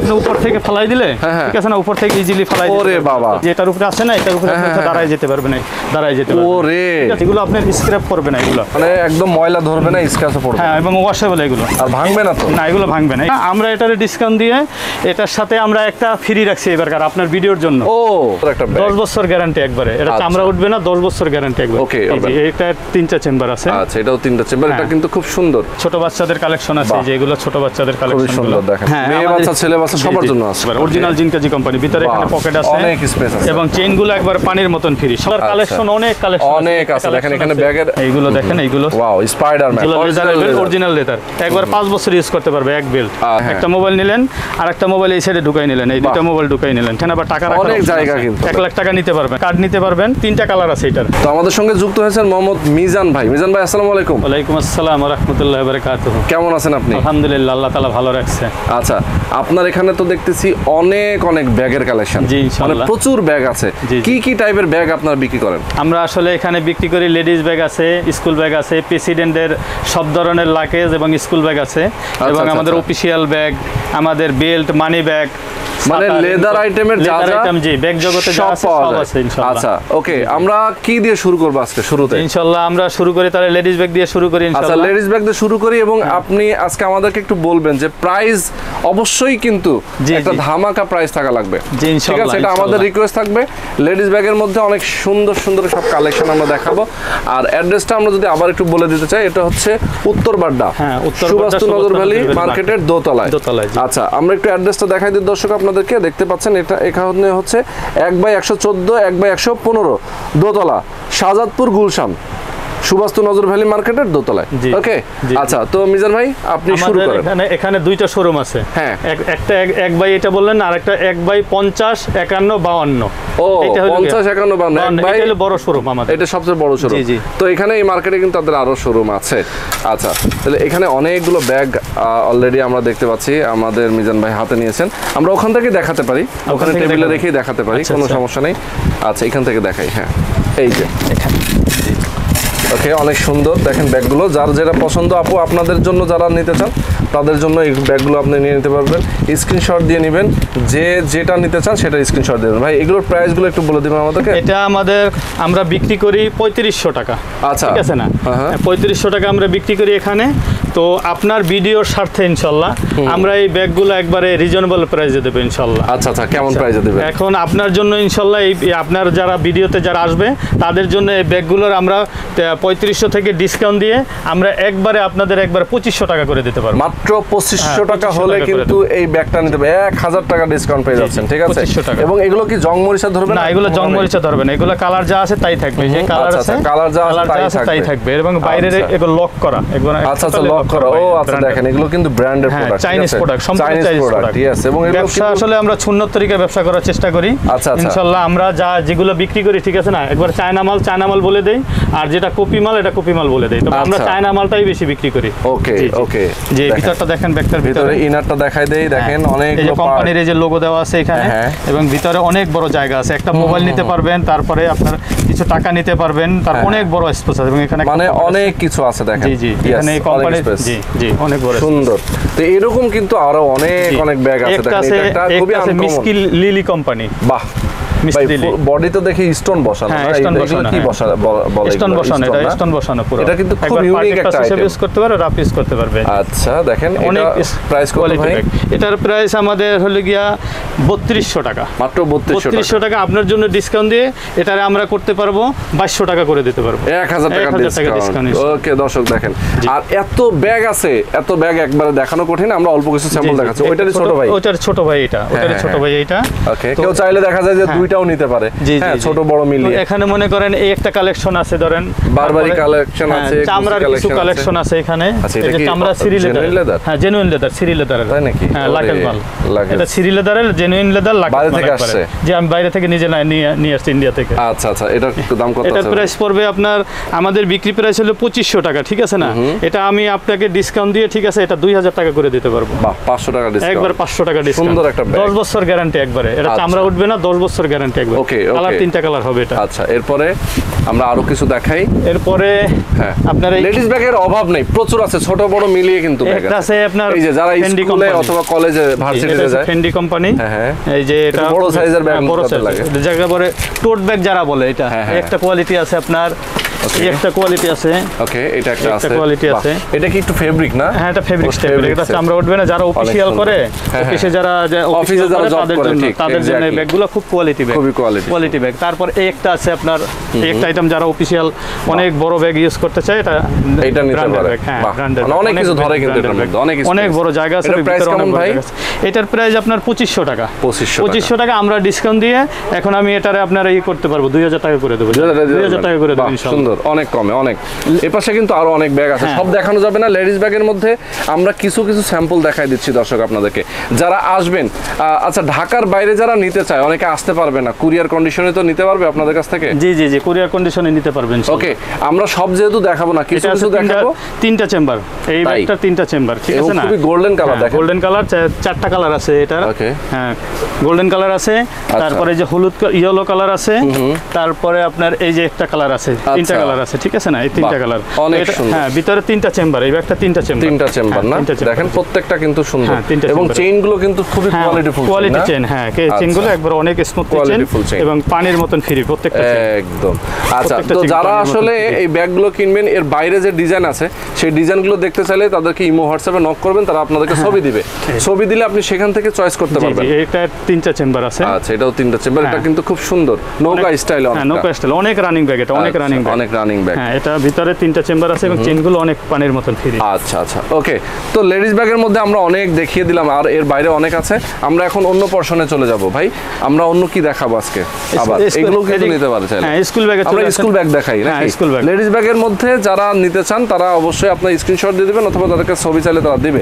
আপনি উপর থেকে ফেলাই দিলে হ্যাঁ, হ্যাঁ। ঠিক আছে না? উপর থেকে ইজিলি ফেলাই ওরে বাবা। যে এটার উপরে আছে না এটার উপরে আপনি হ্যাঁ, দাঁড়ায় যেতে পারবে না দাঁড়ায় যেতে পারবে ওরে। এগুলো আপনার স্ক্র্যাপ করবে না এগুলো। মানে একদম ময়লা ধরবে না স্ক্র্যাচও পড়বে। হ্যাঁ এবং ওয়াশেবল এগুলো। আর ভাঙবে না তো? না এগুলো ভাঙবে না। আমরা এটার ডিসকাউন্ট দিয়ে এটার সাথে আমরা একটা ফ্রি রাখছি এবারকার আপনার ভিডিওর জন্য। ও একটা দশ ব্যাগ বছর গ্যারান্টি একবারে। এটা আচ্ছা। চামড়া উঠবে না দশ বছর গ্যারান্টি একবার। এই এটা তিনটা চেম্বার আছে। আচ্ছা এটাও তিনটা চেম্বার এটা। কিন্তু খুব সুন্দর। ছোট বাচ্চাদের কালেকশন আছে বাহ। যে এগুলো ছোট বাচ্চাদের কালেকশন সুন্দর দেখেন। মেয়ে বাচ্চা ছেলে সবার জন্য আছে। অরিজিনাল জিনকাজি কোম্পানি ভিতরে এখানে পকেট আছে। অনেক space আছে। এবং চেইনগুলো একবার পানির মতন ফ্রি সবার আচ্ছা। কালেকশন অনেক কালেকশন অনেক আছে, দেখেন এখানে ব্যাগের- এইগুলো দেখেন এইগুলো। ওয়াও স্পাইডারম্যান অরিজিনাল লেদার একবার পাঁচ বছর ইউজ করতে পারবে এক বেল্ট হ্যাঁ। একটা মোবাইল নিলেন আর একটা মোবাইল এই সাইডে ঢুকাই নিলেন। এই দুটা। মোবাইল ঢুকাই নিলেন। এখানে আবার টাকা রাখার অনেক জায়গা কিন্তু। এক লাখ টাকা নিতে পারবেন কার্ড নিতে পারবেন তিনটা কালার আছে এটার। তো আমাদের সঙ্গে যুক্ত হয়েছেন মোহাম্মদ মিজান ভাই। মিজান ভাই আসসালামু আলাইকুম। ওয়ালাইকুম আসসালাম রহমতুল্লাহ বারকাত কেমন আছেন আপনি? আলহামদুলিল্লাহ আল্লাহ তালা ভালো রাখছে। আচ্ছা আপনার এখানে তো দেখতেছি অনেক অনেক ব্যাগের কালেকশন মানে প্রচুর ব্যাগ আছে। কি কি টাইপের ব্যাগ আপনারা বিক্রি করেন? আমরা আসলে এখানে বিক্রি করি লেডিস ব্যাগ আছে স্কুল ব্যাগ আছে প্রেসিডেন্টের সব ধরনের লাকেজ এবং স্কুল ব্যাগ আছে। এবং আচ্ছা, আমাদের আচ্ছা। অফিসিয়াল ব্যাগ আমাদের বেল্ট মানি ব্যাগ মানে item এর যা যা আইটেম জি ব্যাগ জগতে যা সব আছে সব আছে ইনশাআল্লাহ আচ্ছা ওকে আমরা কি দিয়ে শুরু করব আজকে শুরুতে? ইনশাআল্লাহ আমরা শুরু করি তাহলে লেডিস ব্যাগ দিয়ে শুরু করি ইনশাআল্লাহ আচ্ছা লেডিস ব্যাগ দিয়ে শুরু করি এবং আপনি আজকে আমাদেরকে একটু বলবেন যে প্রাইস অবশ্যই কিন্তু একটা ধামাকা প্রাইস থাকা লাগবে। ঠিক আছে? এটা আমাদের রিকোয়েস্ট থাকবে। লেডিস ব্যাগের মধ্যে অনেক সুন্দর সুন্দর সব কালেকশন আমরা দেখাবো। আর অ্যাড্রেসটা আমরা যদি আবার একটু বলে দিতে চাই এটা হচ্ছে উত্তর বাড্ডা। সুভাষ নগর ভ্যালি মার্কেটের দোতলায়। দোতলায়, আচ্ছা আমরা একটু অ্যাড্রেসটা দেখাই দিই দর্শক আপনাদেরকে। দেখতে পাচ্ছেন এটা এখানে হচ্ছে এক বাই একশো চোদ্দ এক বাই একশো পনেরো দোতলা শাহজাদপুর গুলশান। সুবাস্তু নজর ভ্যালি মার্কেটের দোতলায়। ওকে আচ্ছা তো মিজান ভাই আপনি শুরু করেন। এখানে এখানে দুইটা শোরুম আছে। হ্যাঁ। একটা এক- বাই এটা বললেন আর একটা এক বাই পঞ্চাশ একান্ন বাউান্ন ও এটা হলো পঞ্চাশ একান্ন বান্ন এক বাউান্ন, বাই এটা হলো বড় শোরুম আমাদের। এটা সবচেয়ে বড় শোরুম জি, জি। তো এখানে এই মার্কেটে কিন্তু তাদের আরও শোরুম আছে। আচ্ছা তাহলে এখানে অনেকগুলো ব্যাগ অলরেডি আমরা দেখতে পাচ্ছি আমাদের মিজান ভাই হাতে নিয়েছেন। আমরা ওখান থেকে দেখাতে পারি। ওখানে টেবিলে। রেখেই দেখাতে পারি আচ্ছা, কোনো আচ্ছা। সমস্যা নেই। আচ্ছা এখান থেকে দেখাই হ্যাঁ। এই যে। ওকে অনেক সুন্দর। দেখেন ব্যাগগুলো। যার যেটা পছন্দ আপু আপনাদের জন্য যারা নিতে চান তাদের জন্য এই ব্যাগগুলো আপনি নিয়ে নিতে পারবেন। স্ক্রিনশট দিয়ে নেবেন। যে যেটা নিতে চান সেটা স্ক্রিনশট দেবেন। ভাই এগুলোর প্রাইসগুলো একটু বলে দিবেন আমাদেরকে। এটা আমাদের আমরা বিক্রি করি পঁয়ত্রিশশো টাকা। আচ্ছা। ঠিক আছে না? হ্যাঁ, হ্যাঁ। পঁয়ত্রিশশো টাকা আমরা বিক্রি করি এখানে। তো আপনার ভিডিওর স্বার্থে ইনশাল্লাহ আমরা এই ব্যাগগুলো একবারে রিজনেবল প্রাইসে দেবো ইনশাল্লাহ। আচ্ছা আচ্ছা কেমন প্রাইসে দিবেন? এখন আপনার জন্য ইনশাল্লাহ এই এই আপনার যারা ভিডিওতে যারা আসবে তাদের জন্য এই ব্যাগগুলোর আমরা পঁয়ত্রিশশো থেকে ডিসকাউন্ট দিয়ে আমরা একবারে আপনাদের একবারে পঁচিশশো টাকা করে দিতে পারব। মাত্র পঁচিশশো হ্যাঁ, টাকা হলে কিন্তু এই ব্যাগটা নিতে হবে। এক হাজার টাকা ডিসকাউন্ট পেয়ে যাচ্ছেন ঠিক আছে? টাকা। এবং এগুলো কি জং মরিচা ধরবে না এগুলো জং মরিচা। ধরবে না। এগুলো কালার যা আছে তাই থাকবে। যে কালার আচ্ছা, আছে আচ্ছা, আছে কালার তাই যা আছে তাই থাকবে। এবং বাইরে আচ্ছা। এগুলো লক করা। এগুলো আচ্ছা আচ্ছা লক করা। ও আচ্ছা দেখেন এগুলো কিন্তু ব্র্যান্ডেড প্রোডাক্ট চাইনিজ প্রোডাক্ট সম্পূর্ণ চাইনিজ প্রোডাক্ট ইয়েস এবং এগুলো কিন্তু আসলে আমরা সুন্নত তরিকায় ব্যবসা করার চেষ্টা করি। আচ্ছা, আচ্ছা। ইনশাল্লাহ আমরা যা যেগুলো বিক্রি করি ঠিক আছে না? একবার চায়না মাল চায়না মাল বলে দেই। আর যেটা কপি মাল এটা কপি মাল বলে দেই তবে আমরা আচ্ছা। চায়না মালটাই বেশি বিক্রি করি। ওকে। ওকে। যে ভিতরটা দেখেন ব্যাগটার ভিতরে। ইনারটা দেখাই দেই দেখেন অনেক এই কোম্পানির এই যে লোগো দেওয়া আছে এখানে হ্যাঁ। এবং ভিতরে অনেক বড় জায়গা আছে। একটা মোবাইল নিতে পারবেন তারপরে আপনার কিছু টাকা নিতে পারবেন তার হ্যাঁ। অনেক বড় স্পেস আছে এবং এখানে মানে অনেক কিছু আছে দেখেন। জি জি এখানে এই space। জি জি অনেক বড় সুন্দর। তো এরকম কিন্তু আরও অনেক অনেক ব্যাগ আছে। দেখেন এটা খুবই আছে আনকমন মিস্কিল লিলি কোম্পানি বাহ। বডি তো দেখি স্টোন বসানো হ্যাঁ স্টোন বসানো কি হ্যাঁ। বসা ব- বলে স্টোন বসানো এটা স্টোন বসানো পুরো। এটা কিন্তু খুব একবার একটা pass ইউজ করতে পারো রাফ ইউজ করতে পারবে। আচ্ছা দেখেন অনেক প্রাইস কত ভাই? এটার প্রাইস আমাদের হলো গিয়া বত্রিশশো টাকা। মাত্র বত্রিশশো বত্রিশশো টাকা আপনার জন্য ডিসকাউন্ট দিয়ে এটারে আমরা করতে পারব বাইশশো টাকা করে দিতে পারব। এক হাজার টাকা 1000 টাকা ডিসকাউন্ট ওকে দর্শক দেখেন। আর এত ব্যাগ আছে এত ব্যাগ একবারে দেখানো কঠিন আমরা অল্প কিছু স্যাম্পল। দেখাচ্ছি। ওইটারই ছোট ভাই। ওইটার ছোট ভাই এটা হ্যাঁ, ছোট। ভাই এটা ওকে কেউ চাইলে দেখা যায় যে হ্যাঁ। দুইটাও নিতে পারে। হ্যাঁ ছোট বড় মিলিয়ে। এখানে মনে করেন এই একটা কালেকশন আছে ধরেন বারবারি collection হ্যাঁ, আছে, চামড়ার কিছু কালেকশন আছে। এখানে। আচ্ছা, এটা চামড়া সিরি লেদার? হ্যাঁ জেনুইন লেদার সিরি লেদার তাই নাকি? হ্যাঁ লাকেল মাল লাকেল। এটা সিরি লেদারের জেনুইন লেদার লাগে বাইরে থেকে আসছে? যে আমি বাইরে থেকে নিজে না নিয়ে নিয়ে আসছি ইন্ডিয়া থেকে। আচ্ছা আচ্ছা এটার দাম কত এটার প্রাইস পড়বে আপনার আমাদের বিক্রি প্রাইস হলো পঁচিশশো টাকা ঠিক আছে না? এটা আমি আপনাকে ডিসকাউন্ট দিয়ে ঠিক আছে এটা দুই হাজার টাকা করে দিতে পারব। বাহ পাঁচশো টাকা একবার ডিসকাউন্ট পাঁচশো টাকা ডিসকাউন্ট সুন্দর একটা bag। দশ বছর গ্যারান্টি একবারে। এটা আচ্ছা। চামড়া উঠবে না দশ বছর গ্যারান্টি একবার। ওকে কালার তিনটা কালার হবে এটা। আচ্ছা এরপরে আমরা আরও কিছু দেখাই। এরপরে হ্যাঁ। আপনার লেডিস ব্যাগের অভাব নেই প্রচুর আছে ছোট বড় মিলিয়ে কিন্তু ব্যাগ আছে। আপনার এই যে যারা স্কুলে অথবা কলেজে ভার্সিটিতে যায়। ফেন্ডি কোম্পানি হ্যাঁ, হ্যাঁ। এই যে এটা বড় সাইজের ব্যাগ হ্যাঁ, বড় সাইজ লাগে? যাকে বলে টোট ব্যাগ যারা বলে এটা হ্যাঁ, হ্যাঁ। একটা কোয়ালিটি আছে আপনার এই একটা কোয়ালিটি আছে। ওকে এটা একটা আছে। বাহ, আছে। এটা কি একটু ফেব্রিক না? হ্যাঁ এটা ফেব্রিক এটা চামড়া উঠবে না যারা সুন্দর। করে হ্যাঁ, অফিসে যারা অফিসে অফিসে যারা তাদের করে, ঠিক, তাদের জন্য ব্যাগগুলো খুব কোয়ালিটি ব্যাগ খুবই quality। কোয়ালিটি ব্যাগ তারপর এই একটা আছে আপনার একটা আইটেম যারা অফিসিয়াল অনেক বড় ব্যাগ ইউজ করতে চায় এটা এইটা নিতে পারে। হ্যাঁ মানে অনেক কিছু ধরে কিন্তু এটার। মধ্যে, অনেক অনেক বড় জায়গা আছে ভিতরে অনেক ভাই? এটার প্রাইস আপনার পঁচিশশো টাকা। 2500 টাকা। আমরা ডিসকাউন্ট দিয়ে এখন আমি এটারে আপনার ই করতে পারব দুই হাজার টাকা করে দেবো। দুই হাজার টাকা করে দেবো বাহ, ইনশাল্লাহ। সুন্দর অনেক কমে অনেক। এপাশে কিন্তু আরও অনেক ব্যাগ আছে। হ্যাঁ। সব দেখানো যাবে না লেডিস ব্যাগের মধ্যে আমরা কিছু কিছু স্যাম্পল দেখাই দিচ্ছি দর্শক আপনাদেরকে। যারা আসবেন আচ্ছা ঢাকার বাইরে যারা নিতে চায় অনেকে আসতে পারবে না। কুরিয়ার কন্ডিশনে তো নিতে পারবে আপনাদের কাছ থেকে? জি জি জি কুরিয়ার কন্ডিশনে নিতে পারবেন ওকে আমরা সব যেহেতু দেখাবো না কিছু কিছু দেখাবো। তিনটা চেম্বার এই তাই? ব্যাগটার তিনটা চেম্বার ঠিক আছে না? খুবই golden color দেখেন। গোল্ডেন কালার চারটা কালার আছে এটা ওকে হ্যাঁ গোল্ডেন কালার আছে তারপরে যে হলুদ ইয়েলো কালার আছে তারপরে আপনার এই যে একটা কালার আছে তিনটা আচ্ছা। কালার আছে ঠিক আছে না? এই তিনটা কালার অনেক সুন্দর। হ্যাঁ ভিতরে তিনটা চেম্বার এই ব্যাগটা তিনটা চেম্বার তিনটা চেম্বার না? দেখেন প্রত্যেকটা কিন্তু সুন্দর। হ্যাঁ, এবং চেইনগুলো কিন্তু খুবই হ্যাঁ কোয়ালিটিফুল কোয়ালিটি চেন হ্যাঁ চেনগুলো একবার অনেক স্মুথ chain। এবং পানির মতন ফ্রি প্রত্যেকটা একদম। আচ্ছা তো যারা আসলে। এই ব্যাগগুলো কিনবেন এর বাইরে যে ডিজাইন আছে সেই ডিজাইনগুলো দেখতে চাইলে তাদেরকে ইমো হোয়াটসঅ্যাপে নক করবেন তারা আপনাদেরকে ছবি দিবে। ছবি দিলে আপনি সেখান থেকে চয়েস করতে পারবেন। এটা তিনটা চেম্বার আছে। আচ্ছা এটাও তিনটা চেম্বার এটা হ্যাঁ। কিন্তু খুব সুন্দর। নৌকা স্টাইল হ্যাঁ নৌকা স্টাইল অনেক রানিং ব্যাগ এটা অনেক রানিং ব্যাগ রানিং ব্যাগ হ্যাঁ এটা ভিতরে তিনটা চেম্বার আছে এবং চেনগুলো অনেক পানির মতন ফ্রি আচ্ছা আচ্ছা। ওকে তো লেডিস ব্যাগের মধ্যে আমরা অনেক দেখিয়ে দিলাম আর এর বাইরে অনেক আছে। আমরা এখন অন্য পর্শনে চলে যাব ভাই। আমরা অন্য কি দেখাবো আজকে? আবার এগুলো কিন্তু নিতে পারে হ্যাঁ স্কুল ব্যাগে আমরা স্কুল ব্যাগ দেখাই হ্যাঁ, নাকি? school লেডিস ব্যাগের মধ্যে যারা নিতে চান তারা অবশ্যই আপনার স্ক্রিনশট দিয়ে দেবেন অথবা তাদেরকে ছবি চাইলে তারা দিবে।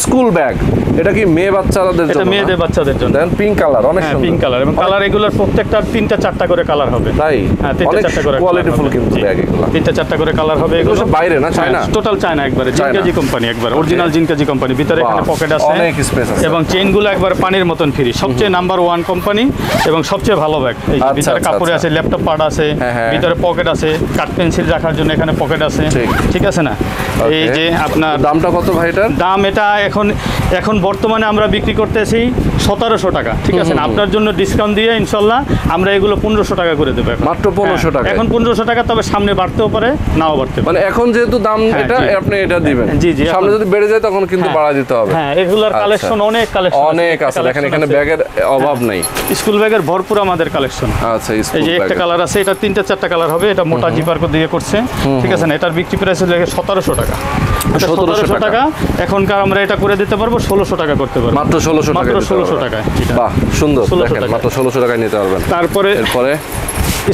স্কুল ব্যাগ এটা কি মেয়ে বাচ্চাদের এটা মেয়েদের বাচ্চাদের জন্য। দেন পিঙ্ক কালার অনেক হ্যাঁ সুন্দর। পিঙ্ক কালার এবং কালার এগুলোর প্রত্যেকটা তিনটা চারটা করে কালার হবে। তাই? হ্যাঁ তিনটা চারটা করে কোয়ালিটিফুল কিন্তু। ব্যাগ এগুলো তিনটা চারটা করে কালার হবে এগুলো এগুলো? সব বাইরে না চায়না টোটাল চায়না একবারে চায়না। জিনকাজি কোম্পানি একবার অরিজিনাল জিনকাজি কোম্পানি ভিতরে এখানে পকেট আছে। অনেক স্পেস আছে। এবং চেইনগুলো একবার পানির মতন ফ্রি সবচেয়ে নাম্বার ওয়ান কোম্পানি এবং সবচেয়ে ভালো ব্যাগ এই আচ্ছা, ভিতরে আচ্ছা, কাপড়ে আচ্ছা। আছে ল্যাপটপ পার্ট আছে হ্যাঁ, হ্যাঁ। ভিতরে পকেট আছে কাট পেন্সিল রাখার জন্য এখানে পকেট আছে। ঠিক। ঠিক আছে না? এই যে আপনার দামটা কত ভাই এটার? দাম এটা এখন এখন বর্তমানে আমরা বিক্রি করতেছি সতেরোশো টাকা ঠিক আছে না? আপনার জন্য ডিসকাউন্ট দিয়ে ইনশাল্লাহ আমরা এগুলো পনেরোশো টাকা করে দেবো মাত্র পনেরোশো টাকা এখন পনেরোশো টাকা তবে সামনে বাড়তেও পারে নাও বাড়তে পারে। মানে এখন যেহেতু দাম হ্যাঁ, এটা আপনি এটা দিবেন। জি, জি, সামনে যদি বেড়ে যায় তখন কিন্তু হ্যাঁ। বাড়া দিতে হবে। হ্যাঁ এগুলোর আচ্ছা। কালেকশন অনেক কালেকশন অনেক আছে। দেখেন এখানে ব্যাগের অভাব নাই। স্কুল ব্যাগের ভরপুর আমাদের কালেকশন আচ্ছা এই যে একটা কালার আছে এটা তিনটা চারটা কালার হবে এটা মোটা জিপার দিয়ে করছে ঠিক আছে না? এটার বিক্রি প্রাইস হলো সতেরোশো টাকা। সতেরোশো 1700 টাকা। এখনকার আমরা এটা করে দিতে পারব ষোলোশো টাকা করতে পারব। মাত্র ষোলোশো টাকা মাত্র দিতে 1600 পারবেন। টাকায় বাহ সুন্দর। দেখেন মাত্র ষোলোশো টাকায় নিতে পারবেন। তারপরে এরপরে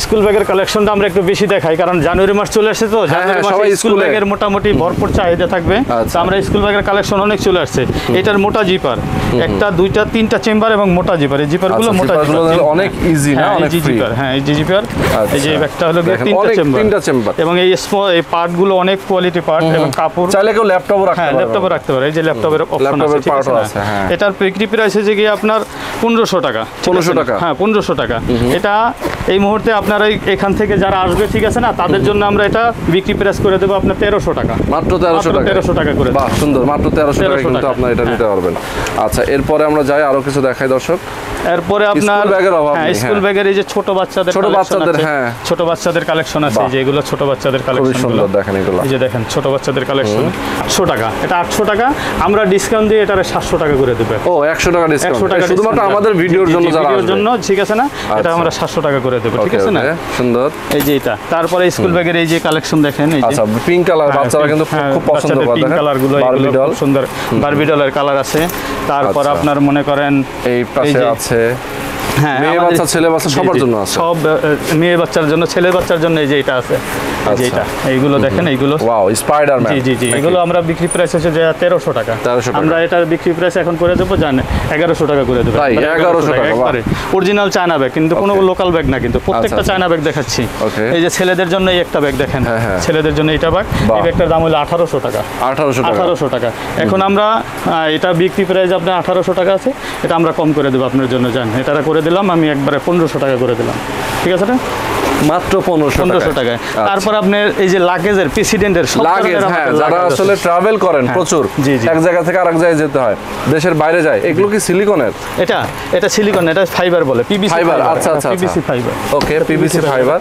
স্কুল ব্যাগের কালেকশনটা আমরা একটু বেশি দেখাই কারণ জানুয়ারি মাস চলে আসছে তো জানুয়ারি হ্যাঁ, মাসে স্কুল ব্যাগের মোটামুটি ভরপুর চাহিদা থাকবে। আচ্ছা। তো আমরা স্কুল ব্যাগের কালেকশন অনেক চলে আসছে। এটার মোটা জিপার একটা দুইটা তিনটা চেম্বার এবং মোটা জিপার। এই জিপারগুলো আচ্ছা, মোটা জিপার। অনেক easy না? হ্যাঁ, অনেক জিপার হ্যাঁ এই জিপার। এই যে আচ্ছা। ব্যাগটা হলো তিনটা চেম্বার। তিনটা chamber। এবং এই এই পার্টগুলো অনেক কোয়ালিটি পার্ট এবং কাপড়। চাইলে কেউ ল্যাপটপও রাখতে হ্যাঁ পারবে। ল্যাপটপে রাখতে পারে। এই যে ল্যাপটপের অপশন আছে ঠিক আছে হ্যাঁ। এটার বিক্রি প্রাইস হচ্ছে গিয়ে আপনার পনেরোশো টাকা ঠিক 1500 টাকা? হ্যাঁ পনেরোশো টাকা। এটা এই মুহূর্তে আপনার এখান থেকে যারা আসবে ঠিক আছে না? তাদের জন্য আমরা এটা বিক্রি প্রাইস করে দেবো আপনার তেরোশো টাকা। মাত্র তেরোশো টাকা। 1300 টাকা করে বাহ সুন্দর। মাত্র তেরোশো টাকা কিন্তু আপনার এটা নিতে পারবেন। আচ্ছা এরপরে আমরা যাই আরও কিছু দেখাই দর্শক। এরপরে আপনার ব্যাগের অভাব হ্যাঁ স্কুল হ্যাঁ। ব্যাগের এই যে ছোট বাচ্চাদের ছোট বাচ্চাদের, হ্যাঁ। ছোট বাচ্চাদের কালেকশন আছে। যে এগুলো ছোট বাচ্চাদের কালেকশন সুন্দর দেখেন এগুলো। এই যে দেখেন ছোট বাচ্চাদের কালেকশন আটশো টাকা। এটা আটশো টাকা। আমরা ডিসকাউন্ট দিয়ে এটা সাতশো টাকা করে দেবো। ও একশো টাকা ডিসকাউন্ট শুধুমাত্র আমাদের ভিডিওর জন্য যারা ভিডিওর জন্য ঠিক আছে না? এটা আচ্ছা। আমরা সাতশো টাকা করে দেবো ঠিক Okay, আছে না? সুন্দর। এই যে এটা। তারপরে স্কুল ব্যাগের এই যে কালেকশন দেখেন এই যে। আচ্ছা পিঙ্ক কালার বাচ্চারা কিন্তু খুব- খুব পছন্দ করে পিঙ্ক কালারগুলো বারবি এগুলো ডল খুব সুন্দর। বারবি কালার আছে। তারপর আচ্ছা। আপনার মনে করেন এই পাশে আছে। হ্যাঁ মেয়ে বাচ্চা ছেলে বাচ্চা সবার জন্য আছে। সব মেয়ে বাচ্চার জন্য ছেলে বাচ্চার জন্য এই যে এটা আছে। এই যে আচ্ছা। এটা। এইগুলো দেখেন এইগুলো। ওয়াও স্পাইডারম্যান জি জি জি। এগুলো আমরা বিক্রি প্রাইস হচ্ছে যে তেরোশো টাকা। 1300 টাকা। আমরা এটার বিক্রি প্রাইস এখন করে দেবো জান এগারোশো টাকা করে দেবো তাই? 1100 টাকা, অরিজিনাল চায়না ব্যাগ কিন্তু কোনো লোকাল ব্যাগ না কিন্তু প্রত্যেকটা আচ্ছা। চায়না ব্যাগ দেখাচ্ছি। এই যে ছেলেদের জন্য এই একটা ব্যাগ দেখেন। হ্যাঁ, হ্যাঁ। ছেলেদের জন্য এটা ব্যাগ। এই ব্যাগটার দাম হলো আঠারোশো টাকা। আঠারোশো টাকা। আঠারোশো টাকা। এখন আমরা এটা বিক্রি প্রাইস আপনার আঠারোশো টাকা আছে। এটা আমরা কম করে দেবো আপনার জন্য জান এটা করে দিলাম আমি একবারে পনেরোশো টাকা করে দিলাম। ঠিক আছে না? মাত্র পনেরোশো পনেরোশো টাকায়। তারপর আপনার এই যে লাগেজের প্রেসিডেন্টের সব হ্যাঁ যারা আসলে ট্রাভেল করেন প্রচুর জি, জি। এক জায়গা থেকে আরেক জায়গায় যেতে হয়। দেশের বাইরে যায় এগুলো কি সিলিকনের এটা এটা সিলিকন এটা ফাইবার বলে পিবিসি Fiber, আচ্ছা, আচ্ছা, আচ্ছা। ফাইবার ওকে পিভিসি ফাইবার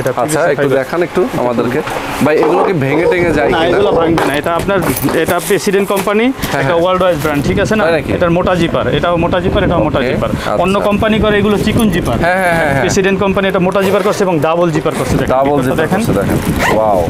এটা আচ্ছা একটু দেখান একটু আমাদেরকে। ভাই এগুলো কি ভেঙে টেঙে যায় না এগুলো ভাঙবে না এটা আপনার এটা প্রেসিডেন্ট কোম্পানি এটা হ্যাঁ। ওয়ার্ল্ড ওয়াইজ ব্র্যান্ড ঠিক আছে না? এটার মোটা জিপার এটাও মোটা জিপার এটাও মোটা জিপার আচ্ছা। অন্য কোম্পানি করে এগুলো চিকুন জিপার হ্যাঁ, হ্যাঁ, হ্যাঁ, হ্যাঁ। প্রেসিডেন্ট কোম্পানি এটা মোটা জিপার করছে এবং ডাবল জিপার করছে দেখেন ডাবল জিপারটা জিপার দেখেন? করছে দেখেন। ওয়াও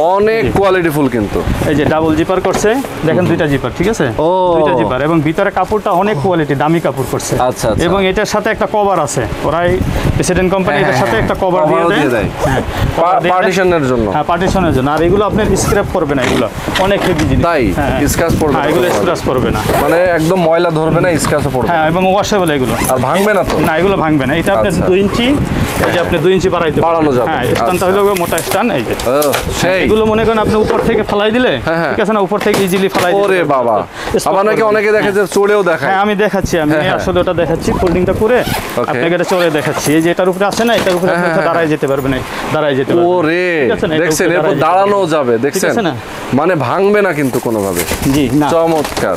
অনেক কোয়ালিটি ফুল কিন্তু। এই যে ডাবল জিপার করছে দেখেন দুইটা জিপার ঠিক আছে? ও। দুইটা জিপার এবং ভিতরে কাপড়টা অনেক কোয়ালিটি দামি কাপড় করছে। আচ্ছা, আচ্ছা। এবং এটার সাথে একটা কভার আছে। ওরাই প্রেসিডেন্ট কোম্পানি হ্যাঁ, এটার সাথে হ্যাঁ, একটা কভার দিয়ে। দেয় হ্যাঁ দিয়ে দেয়। পার্টিশনের জন্য। হ্যাঁ পার্টিশনের জন্য। আর এগুলো আপনার স্ক্র্যাপ করবে না এগুলো। অনেক হেভি জিনিস। তাই? হ্যাঁ scratch পড়বে হ্যাঁ না এগুলো স্ক্র্যাচ করবে না। মানে একদম ময়লা ধরবে না স্ক্র্যাচও পড়বে। হ্যাঁ এবং ওয়াশেবল এগুলো। আর ভাঙবে না তো? না এগুলো ভাঙবে না। এটা আপনি আচ্ছা। দুই ইঞ্চি এই যে আপনি দুই ইঞ্চি বাড়াইতে। বাড়ানো যাবে। হ্যাঁ স্টানটা আচ্ছা। হলো মোটা স্টান এই যে। সেই। এগুলো মনে করেন আপনি উপর থেকে ফেলাই দিলে হ্যাঁ, হ্যাঁ। ঠিক আছে না? উপর থেকে ইজিলি ফেলাই ওরে বাবা। আবার নাকি অনেকে দেখে যে চড়েও দেখায়। হ্যাঁ আমি দেখাচ্ছি আমি হ্যাঁ, হ্যাঁ। আসলে ওটা দেখাচ্ছি ফোল্ডিংটা করে আপনাকে এটা চলে দেখাচ্ছি। এই যে এটার উপরে আছে না এটার উপরে হ্যাঁ, হ্যাঁ, দাঁড়ায় যেতে দাঁড়ায় যেতে ওরে দেখছেন এরপর দাঁড়ানো যাবে দেখছেন? মানে ভাঙবে না কিন্তু কোনোভাবে। জি না। চমৎকার।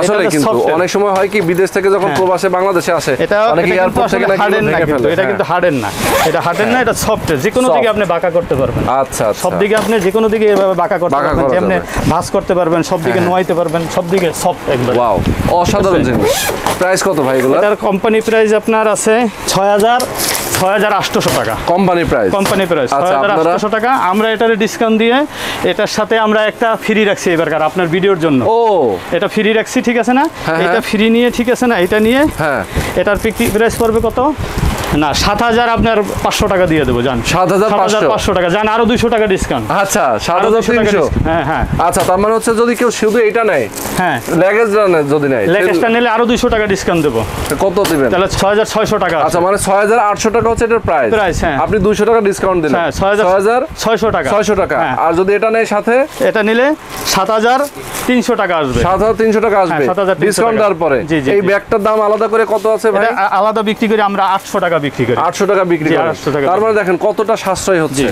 আসলে কিন্তু অনেক সময় হয় কি বিদেশ থেকে যখন হ্যাঁ। প্রবাসে বাংলাদেশে আসে এটা অনেকে কিন্তু এয়ারপোর্ট থেকে নাকি ভেঙে ফেলে। এটা হ্যাঁ। কিন্তু হার্ডেন না। এটা হার্ডেন না এটা সফট যে কোনো দিকে আপনি বাঁকা করতে পারবেন। আচ্ছা আচ্ছা। সব দিকে আপনি যে কোনো দিকে এভাবে বাঁকা করতে পারবেন যেমনি। ভাঁজ করতে পারবেন সব দিকে হ্যাঁ। নোয়াইতে পারবেন সব দিকে সফট একবার। ওয়াও অসাধারণ জিনিস। প্রাইস কত ভাই এগুলো এটার কোম্পানি প্রাইস আপনার আছে ছয় হাজার ছয় হাজার আটশোশো টাকা। কোম্পানি প্রাইস কোম্পানি প্রাইস ছয় আচ্ছা আটশোশো টাকা। আমরা এটার ডিসকাউন্ট দিয়ে এটার সাথে আমরা একটা ফ্রি রাখছি এবারকার আপনার ভিডিওর জন্য। ও। এটা ফ্রি রাখছি ঠিক আছে না? হ্যাঁ, এটা হ্যাঁ। ফ্রি নিয়ে ঠিক আছে না? এটা নিয়ে হ্যাঁ। এটার বিক্রি প্রাইস পড়বে কত? না সাত হাজার আপনার পাঁচশো টাকা দিয়ে দেবো জান। 7,500 পাঁচশো? টাকা জান আরও দুইশো টাকা ডিসকাউন্ট আচ্ছা সাত হাজার তিনশো? হ্যাঁ হ্যাঁ। আচ্ছা তার মানে হচ্ছে যদি কেউ শুধু এটা নেয়? হ্যাঁ। ল্যাগেজ যদি নেয় লেগেজটা নিলে আরও দুইশো টাকা ডিসকাউন্ট দেবো। কত দিবেন? তাহলে ছয় হাজার ছয়শো টাকা আচ্ছা মানে ছয় হাজার আটশো টাকা হচ্ছে এটার প্রাইস Price, হ্যাঁ। আপনি দুইশো টাকা ডিসকাউন্ট দিলেন। হ্যাঁ ছয় হাজার হাজার ছয়শো টাকা। ছয়শো টাকা। হ্যাঁ। আর যদি এটা নেয় সাথে? এটা নিলে সাত হাজার তিনশো টাকা আসবে। সাত হাজার তিনশো টাকা আসবে। হ্যাঁ, 7,300 ডিসকাউন্ট টাকা। দেওয়ার পরে এই ব্যাগটার দাম আলাদা করে কত আছে ভাই? আলাদা বিক্রি করি আমরা আটশো টাকা বিক্রি করি। আটশো টাকা বিক্রি জি, 800 টাকা তার মানে দেখেন কতটা সাশ্রয় হচ্ছে।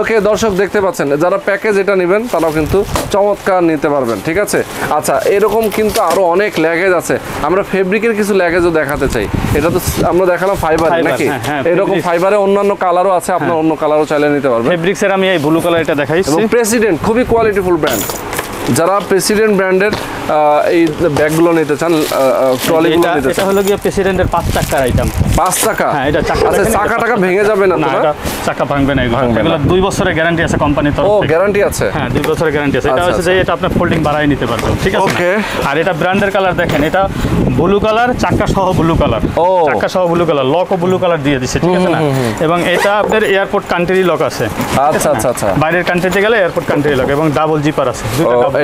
ওকে দর্শক দেখতে পাচ্ছেন যারা প্যাকেজ এটা নেবেন তারাও কিন্তু চমৎকার নিতে পারবেন ঠিক আছে? আচ্ছা এরকম কিন্তু আরও অনেক ল্যাগেজ আছে। আমরা ফেব্রিকের কিছু ল্যাগেজও দেখাতে চাই। এটা তো আমরা দেখালাম ফাইবার নাকি? হ্যাঁ, হ্যাঁ, এরকম। ফাইবারে অন্যান্য কালারও আছে আপনার অন্য কালারও চাইলে নিতে পারবেন। ফেব্রিক্সের আমি এই ব্লু কালার এটা এবং প্রেসিডেন্ট খুবই কোয়ালিটিফুল ব্র্যান্ড যারা প্রেসিডেন্ট ব্র্যান্ডের এই ব্যাগগুলো নিতে চান ট্রলিগুলো নিতে চান। হলো গিয়ে প্রেসিডেন্টের পাঁচ চাকার আইটেম পাঁচ টাকা হ্যাঁ এটা চাকা আচ্ছা চাকা টাকা ভেঙে যাবে না না? চাকা ভাঙবে না এগুলো দুই বছরের গ্যারান্টি আছে কোম্পানির তরফ ও গ্যারান্টি আছে? হ্যাঁ দুই বছরের গ্যারান্টি আছে। এটা আচ্ছা, হচ্ছে যে এটা আপনার ফোল্ডিং বাড়াই নিতে পারবেন ঠিক আছে? Okay. আর এটা ব্র্যান্ডের কালার দেখেন এটা ব্লু কালার চাক্কা সহ ব্লু কালার ও। চাক্কা সহ ব্লু কালার লক ও ব্লু কালার দিয়ে দিচ্ছে ঠিক আছে না? এবং এটা আপনার এয়ারপোর্ট কান্ট্রি লক আছে আচ্ছা আচ্ছা আচ্ছা। বাইরের কান্ট্রিতে গেলে এয়ারপোর্ট কান্ট্রি লক এবং ডাবল জিপার আছে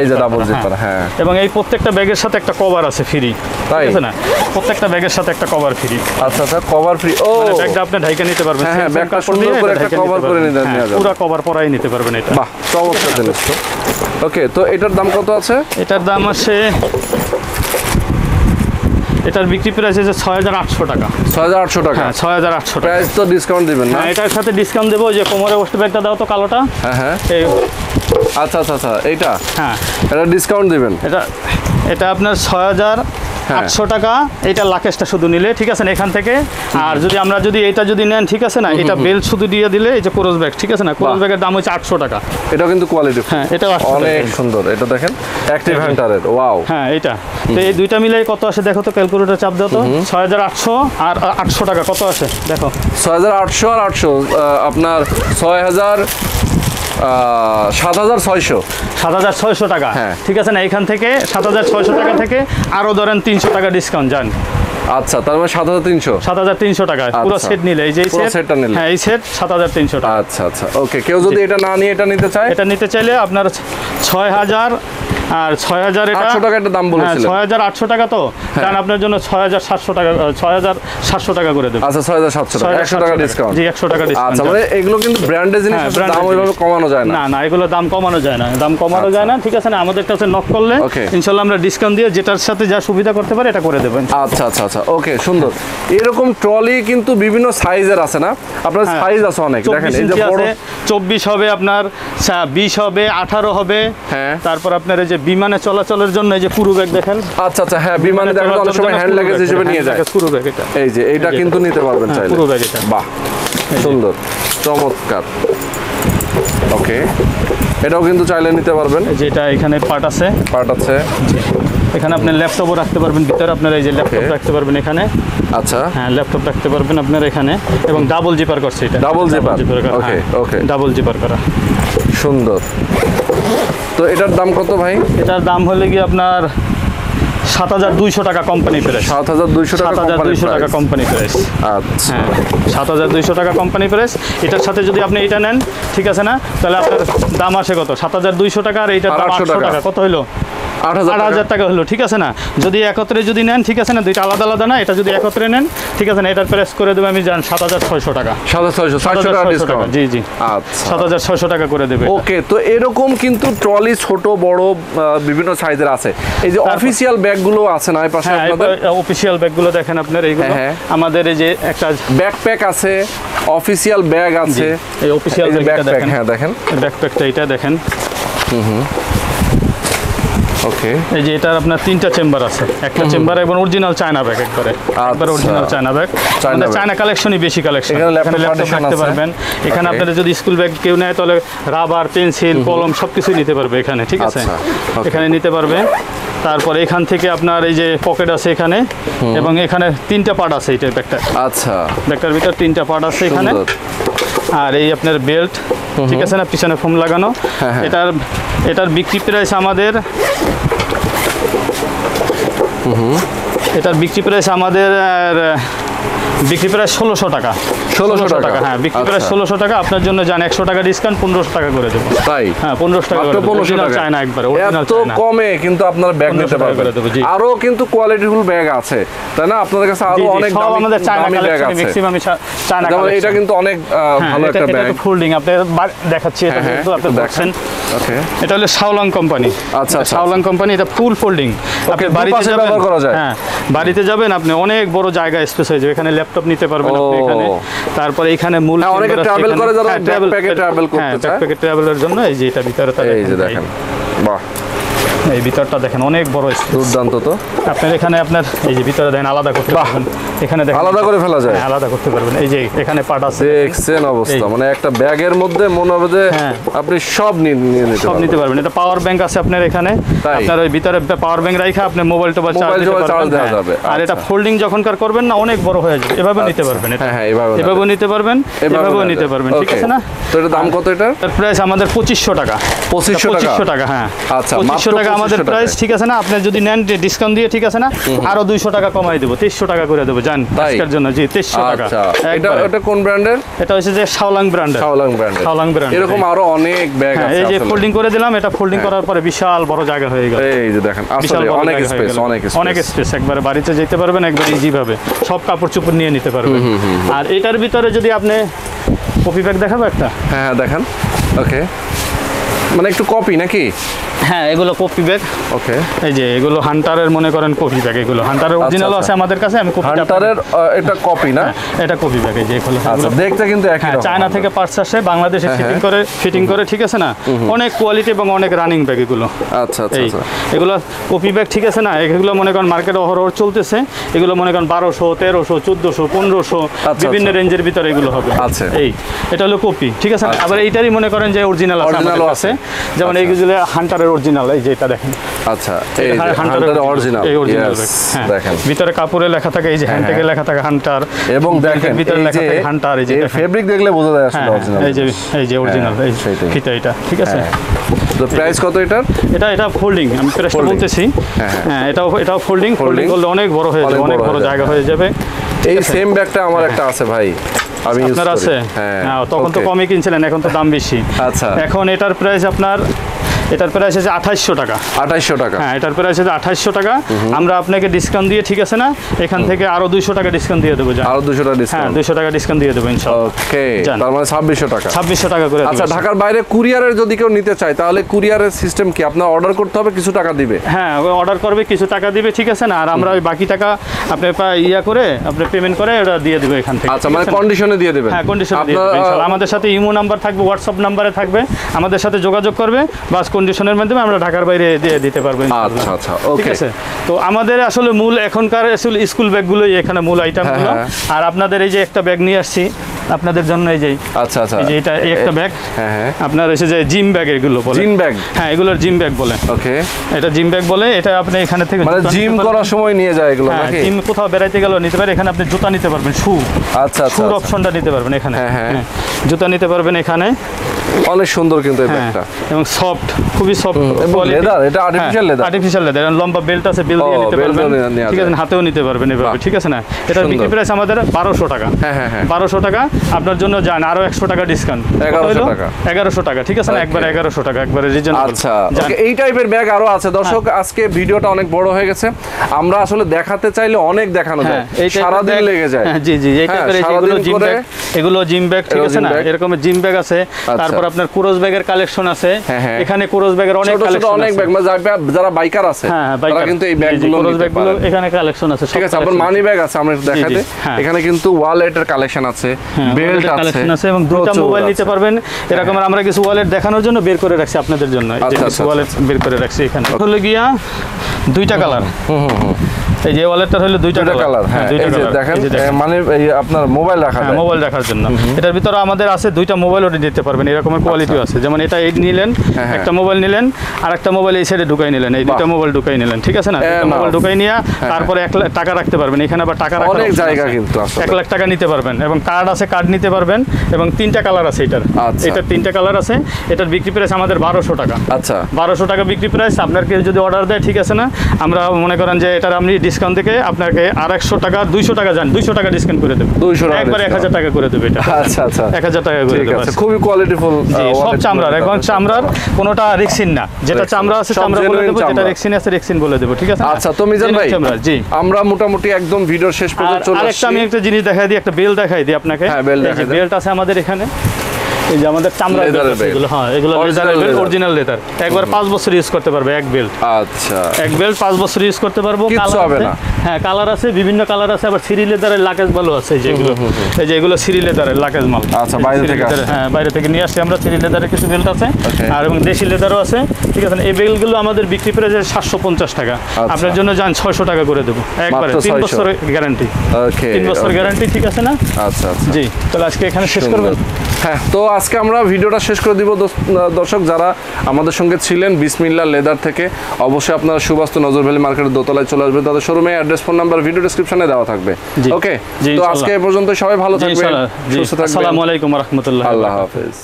এই যে ডাবল জিপার হ্যাঁ। এবং এই প্রত্যেকটা ব্যাগের সাথে একটা কভার আছে ফ্রি তাই? আছে না? প্রত্যেকটা ব্যাগের সাথে একটা কভার ফ্রি আচ্ছা আচ্ছা কভার ফ্রি ও! ব্যাগটা আপনি ঢাইকে নিতে পারবেন হ্যাঁ, হ্যাঁ, ব্যাগটা সুন্দর করে একটা ঢাইকে cover নিতে পারবেন। হ্যাঁ, নেওয়া কভার পরাই নিতে পারবেন এটা। বাহ চমৎকার জিনিস তো। ওকে তো এটার দাম কত আছে? এটার দাম আছে এটার বিক্রি প্রাইস আছে ছয় হাজার আটশো টাকা। ছয় হাজার আটশো টাকা? হ্যাঁ ছয় হাজার আটশো টাকা। প্রাইস তো ডিসকাউন্ট দিবেন না? হ্যাঁ এটার সাথে ডিসকাউন্ট দেবো ওই যে কোমরে ওয়েস্ট ব্যাগটা দাও তো কালোটা। হ্যাঁ হ্যাঁ। এই আচ্ছা আচ্ছা আচ্ছা এইটা? হ্যাঁ। এটা ডিসকাউন্ট দিবেন? এটা এটা আপনার ছয় হাজার হ্যাঁ। আটশো টাকা। এটা লাকেশটা শুধু নিলে ঠিক আছে না এখান থেকে? আর যদি আমরা যদি এটা যদি নেন ঠিক আছে না এটা বেল শুধু দিয়ে দিলে এই যে কোরস ব্যাগ ঠিক আছে না কোরস ব্যাগের দাম হচ্ছে আটশো টাকা। এটাও কিন্তু কোয়ালিটি হ্যাঁ এটাও আটশো অনেক সুন্দর। এটা দেখেন অ্যাক্টিভ হ্যান্ডারের ওয়াও হ্যাঁ এটা তো এই দুইটা মিলে কত আসে দেখো তো ক্যালকুলেটর চাপ দাও তো। ছয় হাজার আটশো আর আটশো টাকা কত আসে? দেখো। ছয় হাজার আটশো আর আটশো আপনার ছয় হাজার সাত হাজার ছয়শো। সাত হাজার ছয়শো টাকা। হ্যাঁ। ঠিক আছে না এখান থেকে সাত হাজার ছয়শো টাকা থেকে আরও ধরেন তিনশো টাকা ডিসকাউন্ট যান আচ্ছা তার মানে সাত হাজার তিনশো। সাত হাজার তিনশো পুরো আচ্ছা। সেট নিলে এই যে পুরো সেটটা নিলে। হ্যাঁ এই সেট সাত হাজার তিনশো টাকা। আচ্ছা আচ্ছা। ওকে কেউ যদি এটা না নিয়ে এটা নিতে চায়? এটা নিতে চাইলে আপনার ছয় হাজার আর ছয় হাজার এটা টাকা একটা দাম হ্যাঁ ছয় হাজার আটশো টাকা তো। কারণ আপনার জন্য ছয় হাজার সাতশো টাকা ছয় হাজার সাতশো টাকা করে দেবো। আচ্ছা ছয় হাজার সাতশো টাকা একশো টাকা ডিসকাউন্ট জি একশো টাকা ডিসকাউন্ট আচ্ছা মানে এগুলো কিন্তু ব্র্যান্ডের জিনিস হ্যাঁ, কিন্তু branded দাম ওইভাবে কমানো যায় না। না না এগুলো দাম কমানো যায় না। দাম কমানো যায় না ঠিক আছে না আমাদের কাছে নক করলে ইনশাল্লাহ আমরা ডিসকাউন্ট দিয়ে যেটার সাথে যা সুবিধা করতে পারি এটা করে দেবেন। আচ্ছা আচ্ছা আচ্ছা ওকে সুন্দর। এরকম ট্রলি কিন্তু বিভিন্ন সাইজের আছে না? আপনার হ্যাঁ। সাইজ আছে অনেক দেখেন এই যে বড় হবে আপনার বিশ হবে আঠারো হবে হ্যাঁ। তারপর আপনার এই যে বিমানে চলাচলের জন্য এই যে পুরো ব্যাগ দেখেন। আচ্ছা আচ্ছা হ্যাঁ বিমানে দেখা যায় অনেক সময় হ্যান্ড লাগেজ হিসেবে নিয়ে যায়। পুরো ব্যাগ এটা। এই যে এটা কিন্তু নিতে পারবেন হ্যাঁ, চাইলে। পুরো ব্যাগ এটা। বাহ সুন্দর চমৎকার। ওকে এটাও কিন্তু চাইলে নিতে পারবেন। এই যে এটা এখানে পার্ট আছে। পার্ট আছে। এখানে আপনি ল্যাপটপও রাখতে পারবেন ভিতরে আপনার এই যে ল্যাপটপ রাখতে পারবেন এখানে। আচ্ছা। হ্যাঁ ল্যাপটপ রাখতে পারবেন আপনার এখানে। এবং ডাবল জিপার করছে এটা। Double zipper? Okay okay double zipper করা। সুন্দর। তো এটার দাম কত ভাই? এটার দাম হলে কি আপনার সাত হাজার দুইশো টাকা কোম্পানি প্রাইস সাত হাজার দুইশো সাত হাজার দুইশো টাকা কোম্পানি প্রাইস আচ্ছা। হ্যাঁ সাত হাজার দুইশো টাকা কোম্পানি প্রাইস এটার সাথে যদি আপনি এটা নেন ঠিক আছে না? তাহলে আপনার দাম আসে কত? সাত হাজার দুইশো টাকা আর এইটার আর দাম আটশো। টাকা। কত হলো আট হাজার আট টাকা হলো ঠিক আছে না? যদি একত্রে যদি নেন ঠিক আছে না? দুইটা আলাদা আলাদা না? এটা যদি একত্রে নেন ঠিক আছে না? এটার প্রাইস করে দেবো আমি জান সাত হাজার ছয়শো টাকা। সাত হাজার টাকা জি জি। আচ্ছা। সাত হাজার ছয়শো টাকা করে দেবে। ওকে তো এরকম কিন্তু ট্রলি ছোট বড় বিভিন্ন সাইজের আছে। এই যে অফিসিয়াল ব্যাগগুলো আছে না পাশে হ্যাঁ অফিসিয়াল ব্যাগগুলো দেখেন আপনার এইগুলো। হ্যাঁ, হ্যাঁ। আমাদের এই যে একটা ব্যাকপ্যাক আছে অফিসিয়াল ব্যাগ আছে। এই অফিসিয়াল ব্যাগটা দেখেন। হ্যাঁ দেখেন। ব্যাকপ্যাকটা এটা দেখেন। ওকে এই যে এটার আপনার তিনটা চেম্বার আছে। একটা চেম্বার এবং অরিজিনাল চায়না ব্যাগ একবারে। একবার আচ্ছা। অরিজিনাল চায়না ব্যাগ মানে চায়না কালেকশনই বেশি কালেকশন এখানে ল্যাপটপ রাখতে পারবেন। এখানে আপনারা যদি স্কুল ব্যাগ কেউ নেয় তাহলে রাবার পেন্সিল কলম সব কিছুই নিতে পারবে এখানে ঠিক আছে? আচ্ছা, এখানে নিতে পারবে। তারপর এখান থেকে আপনার এই যে পকেট আছে এখানে এবং এখানে তিনটা পার্ট আছে এইটার ব্যাগটা আচ্ছা। ব্যাগটার ভিতর তিনটা পার্ট আছে এখানে। আর এই আপনার বেল্ট ঠিক আছে না? পিছনে ফোম লাগানো। হ্যাঁ, হ্যাঁ। এটার এটার বিক্রি প্রাইস আমাদের এটার বিক্রি প্রাইস আমাদের বিক্রি প্রাইস ষোলোশো টাকা। 1600 টাকা। হ্যাঁ বিক্রি আচ্ছা। ষোলোশো টাকা। আপনার জন্য যান একশো টাকা ডিসকাউন্ট পনেরোশো টাকা করে দেবো। তাই? হ্যাঁ পনেরোশো টাকা পনেরোশো টাকা। চায়না একবার অরিজিনাল এত কমে কিন্তু আপনারা ব্যাগ নিতে পারবেন। আরও কিন্তু কোয়ালিটিফুল ব্যাগ আছে। তাই না? আপনাদের কাছে আরও অনেক সব আমাদের চায়না কালেকশন ম্যাক্সিমাম চায়না এটা কিন্তু অনেক হ্যাঁ, ভালো একটা ব্যাগ ফোল্ডিং আপনার দেখাচ্ছি এটা হ্যাঁ, আপনি দেখছেন। ওকে এটা হলো শাওলাং কোম্পানি আচ্ছা, আচ্ছা, শাওলাং কোম্পানি এটা ফুল ফোল্ডিং আপনি বাড়িতে যাবেন? করা যায়। হ্যাঁ বাড়িতে যাবেন আপনি অনেক বড় জায়গা স্পেস হয়ে যাবে। এখানে ল্যাপটপ নিতে পারবেন আপনি এখানে। তারপরে এখানে মূল হ্যাঁ, অনেকে ট্রাভেল করে যারা ব্যাকপ্যাকে travel করতে চায়। ব্যাকপ্যাকে ট্রাভেলের জন্য এই যে এটা ভিতরে এই যে দেখেন। বাহ। এই ভিতরটা দেখেন অনেক বড় দুর্দান্ত তো। আপনার এখানে আপনার এই যে ভিতরে দেখেন আলাদা করতে পারবেন। এখানে দেখেন আলাদা করে ফেলা যায়। হ্যাঁ, আলাদা করতে পারবেন। এই যে এখানে পার্ট আছে। দেখছেন অবস্থা। মানে একটা ব্যাগের মধ্যে মনে হবে যে হ্যাঁ। আপনি সব নিয়ে নিতে সব নিতে পারবেন। এটা পাওয়ার ব্যাংক আছে আপনার এখানে। আপনার ওই ভিতরে পাওয়ার ব্যাংক রাখা আপনি মোবাইল টোবাইল চার্জ দিতে পারবেন। হ্যাঁ। যাবে, আর এটা আচ্ছা। ফোল্ডিং যখনকার করবেন না অনেক বড় হয়ে যাবে। এভাবে নিতে পারবেন এটা। হ্যাঁ এইভাবে নিতে পারবেন। এভাবেও নিতে পারবেন। ঠিক আছে না? তো এটার দাম কত এর প্রাইস আমাদের পঁচিশশো টাকা। 2500 টাকা? পঁচিশশো টাকা হ্যাঁ। আচ্ছা, পঁচিশশো মাত্র টাকা আমাদের প্রাইস ঠিক আছে না? আপনি যদি নেন ডিসকাউন্ট দিয়ে ঠিক আছে না? আরও দুইশো টাকা কমাই দেবো তেইশশো টাকা করে দেবো জান আজকের জন্য। জি তেইশশো টাকা। আচ্ছা। এটা এটা কোন ব্র্যান্ডের এটা হচ্ছে যে শাওলাং ব্র্যান্ডের শাওলাং ব্র্যান্ডের শাওলাং brand, এরকম হ্যাঁ। আরও অনেক ব্যাগ হ্যাঁ আছে এই যে ফোল্ডিং করে দিলাম এটা ফোল্ডিং করার পরে বিশাল বড় জায়গা হয়ে গেল। এই যে দেখেন আসলে অনেক হয়ে স্পেস অনেক অনেক স্পেস স্পেস একবারে বাড়িতে যেতে পারবেন একবার ইজি ভাবে। সব কাপড় চোপড় নিয়ে নিতে পারবেন। আর এটার ভিতরে যদি আপনি কপি ব্যাগ দেখাবো একটা? হ্যাঁ হ্যাঁ দেখেন। ওকে মানে একটু কপি নাকি? হ্যাঁ এগুলো কপি ব্যাগ। ওকে এই যে এগুলো হান্টারের মনে করেন কপি ব্যাগ এগুলো। হান্টারের অরিজিনালও আচ্ছা। আছে আমাদের কাছে আমি কপি হান্টারের এটা কপি না? এটা কপি ব্যাগ এই যে এগুলো আচ্ছা দেখতে কিন্তু একই হ্যাঁ রকম চায়না থেকে পার্টস আসে বাংলাদেশে হ্যাঁ, ফিটিং করে ফিটিং করে ঠিক আছে না? অনেক কোয়ালিটি এবং অনেক রানিং ব্যাগ এগুলো। আচ্ছা আচ্ছা আচ্ছা। এগুলো কপি ব্যাগ ঠিক আছে না? এগুলো মনে করেন মার্কেটে অহরহ চলতেছে। এগুলো মনে করেন বারোশো তেরোশো চোদ্দোশো পনেরোশো আচ্ছা, বিভিন্ন রেঞ্জের ভিতরে এগুলো হবে। আচ্ছা। এই এটা হলো কপি ঠিক আছে? আবার এইটারই মনে করেন যে অরিজিনাল আছে। যেমন এইগুলো হান্টারের অরিজিনাল এই এটা দেখেন। আচ্ছা এই হ্যাঁ, হান্টারের অরিজিনাল এই অরিজিনাল হ্যাঁ। দেখেন। ভিতরে কাপড়ে লেখা থাকে এই যে হ্যান্ডটেকে লেখা থাকে হান্টার এবং দেখেন ভিতরে লেখা থাকে হান্টার এই যে ফেব্রিক দেখলে বোঝা যায় আসলে হ্যাঁ অরিজিনাল এই যে এই যে অরিজিনাল হ্যাঁ, এই। ফিতা এটা ঠিক আছে? হ্যাঁ। তো প্রাইস কত এটার? এটা এটা ফোল্ডিং আমি বলতেছি। হ্যাঁ, হ্যাঁ। হ্যাঁ এটাও এটাও ফোল্ডিং ফোল্ডিং। করলে অনেক বড় হয়ে যাবে অনেক বড় জায়গা হয়ে যাবে। এই সেম ব্যাগটা আমার একটা আছে ভাই আমি আপনার আছে? হ্যাঁ হ্যাঁ, তখন তো কমই কিনছিলেন এখন তো দাম বেশি। আচ্ছা। এখন এটার প্রাইস আপনার এটার আছে আঠাইশশো টাকা। আঠাইশশো টাকা। হ্যাঁ এটার আঠাইশশো টাকা। আমরা আপনাকে ডিসকাউন্ট দিয়ে ঠিক আছে না? এখান থেকে আরও দুইশো টাকা ডিসকাউন্ট দিয়ে দেবো আরও দুশো টাকা হ্যাঁ দুইশো টাকা ডিসকাউন্ট দিয়ে দেবো ইনশাল্লাহ। ওকে তার মানে ছাব্বিশশো টাকা। ছাব্বিশশো টাকা করে আচ্ছা ঢাকার বাইরে কুরিয়ারের যদি কেউ নিতে চায় তাহলে কুরিয়ারের সিস্টেম কি? আপনার অর্ডার করতে হবে কিছু টাকা দিবে? হ্যাঁ অর্ডার করবে কিছু টাকা দিবে ঠিক আছে না? আর আমরা ওই বাকি টাকা আপনি ইয়া করে আপনি পেমেন্ট করে ওটা দিয়ে দেবো এখান থেকে আচ্ছা মানে কন্ডিশনে দিয়ে দেবেন। হ্যাঁ কন্ডিশন দিয়ে দেবে আমাদের সাথে ইমো নাম্বার থাকবে হোয়াটসঅ্যাপ নাম্বারে থাকবে আমাদের সাথে যোগাযোগ করবে বাস কন্ডিশনের মাধ্যমে আমরা ঢাকার বাইরে দিয়ে দিতে পারব আচ্ছা আচ্ছা ঠিক ওকে আছে? তো আমাদের আসলে মূল এখনকার আসলে স্কুল ব্যাগগুলোই এখানে মূল আইটেমগুলো হ্যাঁ, আর আপনাদের এই যে একটা ব্যাগ নিয়ে আসছি আপনাদের জন্য এই যে আচ্ছা আচ্ছা। এই যে এটা এই একটা ব্যাগ হ্যাঁ হ্যাঁ। আপনার এসে যে জিম ব্যাগ এগুলো বলে। জিম ব্যাগ হ্যাঁ এগুলোর জিম ব্যাগ বলে। ওকে এটা জিম ব্যাগ বলে এটা আপনি এখানে থেকে মানে জিম করার সময় নিয়ে যায় এগুলো হ্যাঁ নাকি? জিম কোথাও বেড়াইতে গেলেও নিতে পারেন এখানে আপনি জুতা নিতে পারবেন শু আচ্ছা আচ্ছা আচ্ছা। অপশনটা নিতে পারবেন এখানে। হ্যাঁ, হ্যাঁ। হ্যাঁ। জুতা নিতে পারবেন এখানে। অনেক সুন্দর কিন্তু এই হ্যাঁ ব্যাগটা। এবং সফট খুবই সফট leather, এটা artificial leather? আর্টিফিশিয়াল লেদার লম্বা বেল্ট আছে বেল্ট দিয়ে নিতে পারবেন। ঠিক আছে হাতেও নিতে পারবেন এভাবে ঠিক আছে না? এটার বিক্রি প্রাইস আমাদের বারোশো টাকা। হ্যাঁ, হ্যাঁ, হ্যাঁ। টাকা আপনার জন্য যান আরও একশো টাকা ডিসকাউন্ট 1100 টাকা। এগারোশো টাকা ঠিক আছে না? একবার এগারোশো টাকা একবারে রিজনেবল আচ্ছা এই টাইপের ব্যাগ আরও আছে। দর্শক আজকে ভিডিওটা অনেক বড় হয়ে গেছে। আমরা আসলে দেখাতে চাইলে অনেক দেখানো যায়। হ্যাঁ, এই সারাদিন লেগে যায়। হ্যাঁ, জি জি এই হ্যাঁ, টাইপের এই যে সারাদিন এগুলো জিম ব্যাগ এগুলো জিম ব্যাগ ঠিক আছে না? bag। এরকমের জিম ব্যাগ আছে। তারপর আপনার কুরোজ ব্যাগের কালেকশন আছে। হ্যাঁ, হ্যাঁ। এখানে কুরোজ ব্যাগের অনেক কালেকশন অনেক ব্যাগ মানে যারা- বাইকার আছে হ্যাঁ তারা কিন্তু এই ব্যাগগুলো কুরোজ ব্যাগগুলো এখানে কালেকশন আছে ঠিক আছে আপনার মানি ব্যাগ আছে আমরা একটু দেখাতে। এখানে কিন্তু ওয়ালেটের কালেকশন আছে বেল্ট আছে কালেকশন আছে এবং দুটো মোবাইল নিতে পারবেন। এরকম আমরা কিছু ওয়ালেট দেখানোর জন্য বের করে রাখছি আপনাদের জন্য। এই যে আচ্ছা, কিছু আচ্ছা, ওয়ালেট বের করে রাখছি এখানে। হলো গিয়া দুইটা কালার এই যে ওয়ালেটটা হলো দুইটা কালার হ্যাঁ দুইটা এই যে কালার দেখেন মানে এই আপনার মোবাইল রাখা হ্যাঁ মোবাইল রাখার জন্য। এটার ভিতরে আমাদের আছে দুইটা মোবাইল ওটা নিতে পারবেন এরকমের কোয়ালিটিও আছে। যেমন এটা এই নিলেন হ্যাঁ, হ্যাঁ। একটা মোবাইল নিলেন আর একটা মোবাইল এই সাইডে ঢুকাই নিলেন। এই দুইটা মোবাইল ঢুকাই নিলেন ঠিক আছে না? দুইটা মোবাইল ঢুকাই নিয়ে তারপরে এক লাখ টাকা রাখতে পারবেন। এখানে আবার টাকা রাখার অনেক জায়গা কিন্তু। এক লাখ টাকা নিতে পারবেন এবং কার্ড আছে কার্ড নিতে পারবেন এবং তিনটা কালার আছে এটার। আচ্ছা। এটার তিনটা কালার আছে। এটার বিক্রি প্রাইস আমাদের বারোশো টাকা। আচ্ছা। বারোশো টাকা বিক্রি প্রাইস আপনার কেউ যদি অর্ডার দেয় ঠিক আছে না? আমরা মনে করেন যে এটার আপনি ডিসকাউন্ট থেকে আপনাকে আর একশো টাকা দুইশো টাকা যান দুইশো টাকা ডিসকাউন্ট করে দেবে। 200 একবার এক হাজার টাকা করে দেবে এটা। আচ্ছা আচ্ছা। এক হাজার টাকা করে দেবে খুবই কোয়ালিটিফুল সব চামড়ার এখন চামড়ার কোনোটা রেক্সিন না। যেটা চামড়া আছে চামড়া বলে দেবো যেটা। রেক্সিন আছে রেক্সিন বলে দেবো ঠিক আছে? আচ্ছা তো মিজান ভাই জি। আমরা মোটামুটি একদম ভিডিওর শেষ পর্যন্ত চলে আরেকটা আমি একটা জিনিস দেখাই দিই একটা বেল দেখাই দিই আপনাকে। হ্যাঁ, যে দেখাই। বেল্ট আছে আমাদের এখানে। এই যে আমাদের বেল্ট এগুলো হ্যাঁ এগুলো লেদার অরিজিনাল লেদার একবার পাঁচ বছর ইউজ করতে পারবে এক বেল্ট আচ্ছা। এক বেল্ট পাঁচ বছর ইউজ করতে পারব। কালার হবে না। হ্যাঁ কালার আছে বিভিন্ন কালার আছে আবার সিরি লেদারের লাকেজ ভালো আছে এই যে এগুলো। এই যে এগুলো সিরি লেদারের লাকেজ মাল। আচ্ছা, বাইরে থেকে হ্যাঁ বাইরে থেকে নিয়ে আসছি আমরা সিরি লেদারের কিছু বেল্ট আছে। আর এবং দেশি লেদারও আছে। ঠিক আছে এই বেল্টগুলো আমাদের বিক্রি প্রাইস সাতশো পঞ্চাশ টাকা। আপনার জন্য যান ছয়শো টাকা করে দেবো। একবারে মাত্র তিন 600 বছরের গ্যারান্টি ওকে তিন বছর গ্যারান্টি ঠিক আছে না? আচ্ছা আচ্ছা। জি তাহলে আজকে এখানে শেষ। করবেন হ্যাঁ তো আজকে আমরা ভিডিওটা শেষ করে দিব। দর্শক যারা আমাদের সঙ্গে ছিলেন বিসমিল্লা লেদার থেকে অবশ্যই আপনারা সুবাস্তু নজর ভ্যালি মার্কেটের দোতলায় চলে আসবে তাদের শোরুমে অ্যাড্রেস ফোন নাম্বার ভিডিও ডিসক্রিপশনে দেওয়া থাকবে। ওকে? তো আজকে এ পর্যন্ত সবাই ভালো থাকবেন সুস্থ থাকবেন। আসসালামু আলাইকুম রহমতুল্লাহ আল্লাহ হাফেজ।